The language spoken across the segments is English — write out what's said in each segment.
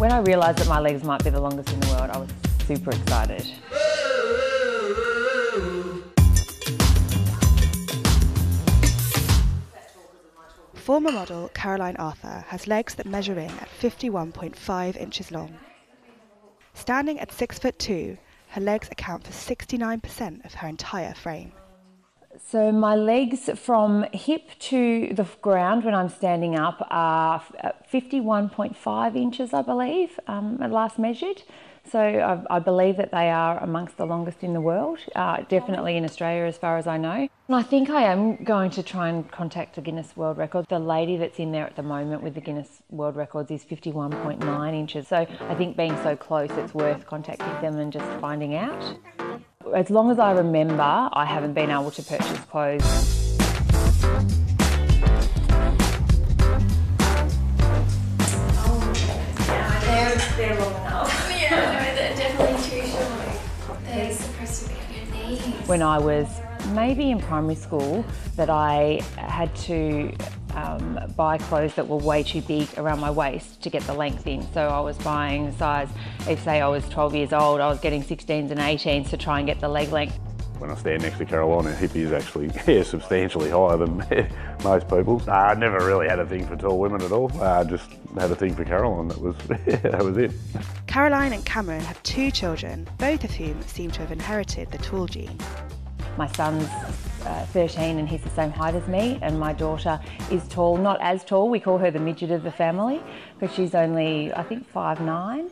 When I realised that my legs might be the longest in the world, I was super excited. Former model Caroline Arthur has legs that measure in at 51.5 inches long. Standing at 6 foot 2, her legs account for 69% of her entire frame. So my legs from hip to the ground when I'm standing up are 51.5 inches, I believe, um, at last measured. So I, I, believe that they are amongst the longest in the world, uh, definitely in Australia as far as I know. And I think I am going to try and contact the Guinness World Record. The lady that's in there at the moment with the Guinness World Records is 51.9 inches. So I think being so close, it's worth contacting them and just finding out. As long as I remember, I haven't been able to purchase clothes. they're long enough. yeah, no, they're definitely too short. They're supposed to be on your knees. When I was maybe in primary school, that I had to um, buy clothes that were way too big around my waist to get the length in. So I was buying size, if say I was 12 years old, I was getting 16s and 18s to try and get the leg length. When I stand next to Caroline, her hip is actually yeah, substantially higher than most people's. Uh, I never really had a thing for tall women at all. I uh, just had a thing for Caroline. That was that was it. Caroline and Cameron have two children, both of whom seem to have inherited the tall gene. My son's uh, 13 and he's the same height as me, and my daughter is tall, not as tall. We call her the midget of the family because she's only, I think, five nine.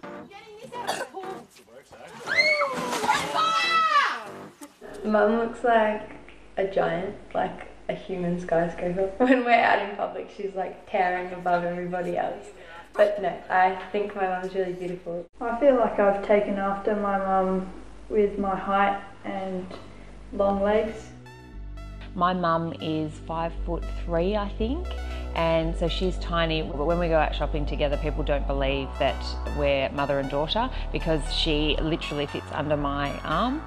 Mum looks like a giant, like a human skyscraper. When we're out in public, she's like towering above everybody else. But no, I think my mum's really beautiful. I feel like I've taken after my mum with my height and long legs. My mum is five foot three, I think, and so she's tiny. But when we go out shopping together, people don't believe that we're mother and daughter because she literally fits under my arm.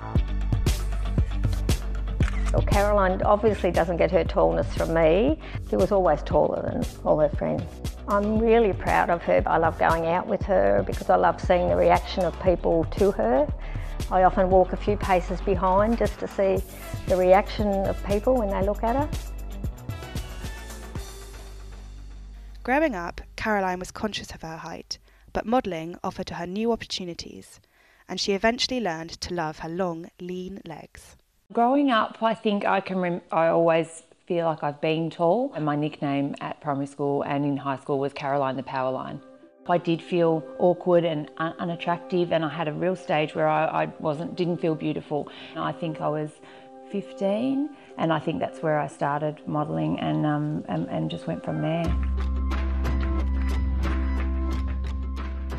Well, Caroline obviously doesn't get her tallness from me. She was always taller than all her friends. I'm really proud of her. I love going out with her because I love seeing the reaction of people to her. I often walk a few paces behind just to see the reaction of people when they look at her. Growing up, Caroline was conscious of her height, but modelling offered her new opportunities, and she eventually learned to love her long, lean legs. Growing up, I think I can. Rem- I always feel like I've been tall, and my nickname at primary school and in high school was Caroline the Powerline. I did feel awkward and unattractive, and I had a real stage where I, I wasn't, didn't feel beautiful. I think I was 15, and I think that's where I started modelling, and, um, and and just went from there.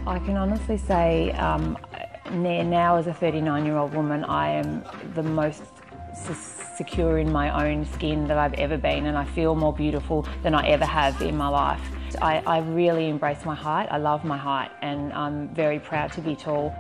I can honestly say um, now, as a 39 year old woman, I am the most secure in my own skin that I've ever been, and I feel more beautiful than I ever have in my life. I, I really embrace my height. I love my height and I'm very proud to be tall.